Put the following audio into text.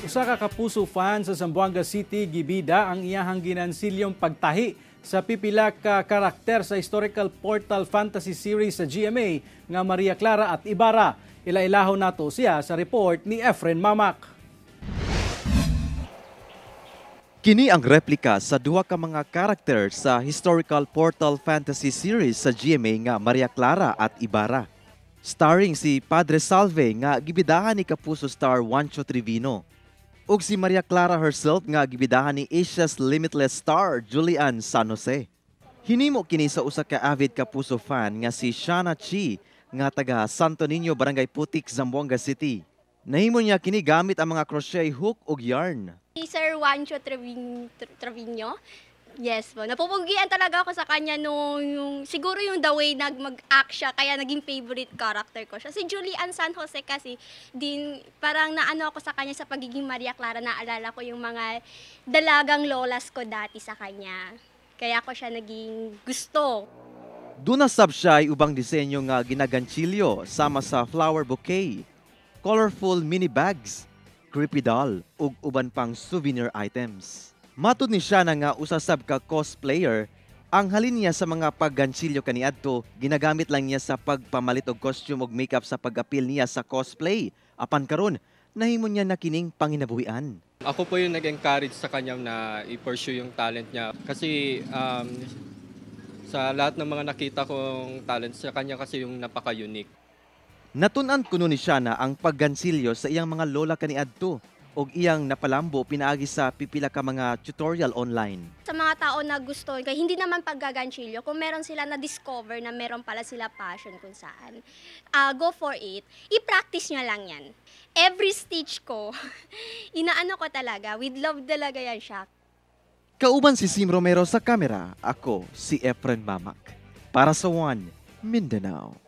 Usa ka kapuso fan sa Zamboanga City gibida ang iyahang ginansilyong pagtahi sa pipila ka karakter sa historical portal fantasy series sa GMA nga Maria Clara at Ibarra. Ilailaho nato siya sa report ni Efren Mamak. Kini ang replika sa duha ka mga karakter sa historical portal fantasy series sa GMA nga Maria Clara at Ibarra. Starring si Padre Salve nga gibidahan ni Kapuso star Juancho Trevino. Ug si Maria Clara herself nga gibidahan ni Asia's Limitless star Julian San Jose. Hinimo kini sa usa ka avid Kapuso fan nga si Shana Chi nga taga Santo Niño, Barangay Putik, Zamboanga City. Nahimo niya kini gamit ang mga crochet hook ug yarn. Si Sir Juancho Trevin- Tr- Trevino. Yes po. Napupugian talaga ako sa kanya nung yung, siguro yung the way nag mag-act siya kaya naging favorite character ko siya. Si Julian San Jose kasi din parang naano ako sa kanya sa pagiging Maria Clara naalala ko yung mga dalagang lolas ko dati sa kanya. Kaya ako siya naging gusto. Duna sab siya ay ubang disenyo nga ginaganchilyo sama sa flower bouquet, colorful mini bags, creepy doll ug uban pang souvenir items. Matud ni siya na nga usa sab ka cosplayer, ang halin niya sa mga pagganchilyo kaniadto ginagamit lang niya sa pagpamalit og costume ug makeup sa pag-appeal niya sa cosplay. Apan karon nahimo niya na kining panginabuhian. Ako po yung nag-encourage sa kanya na i-pursue yung talent niya. Kasi um, sa lahat ng mga nakita kong talent, sa kanya kasi yung napaka-unique. Natunan kuno ni siya na ang paggansilyo sa iyang mga lola kaniadto ug iyang napalambo pinaagi sa pipila ka mga tutorial online. Sa mga tao na gusto, kaya hindi naman paggaganchilyo, kung meron sila na-discover na meron pala sila passion kung saan, ah, go for it. I-practice nyo lang yan. Every stitch ko, inaano ko talaga, with love talaga yan siya. Kauban si Sim Romero sa kamera, ako si Efren Mamak. Para sa One, Mindanao.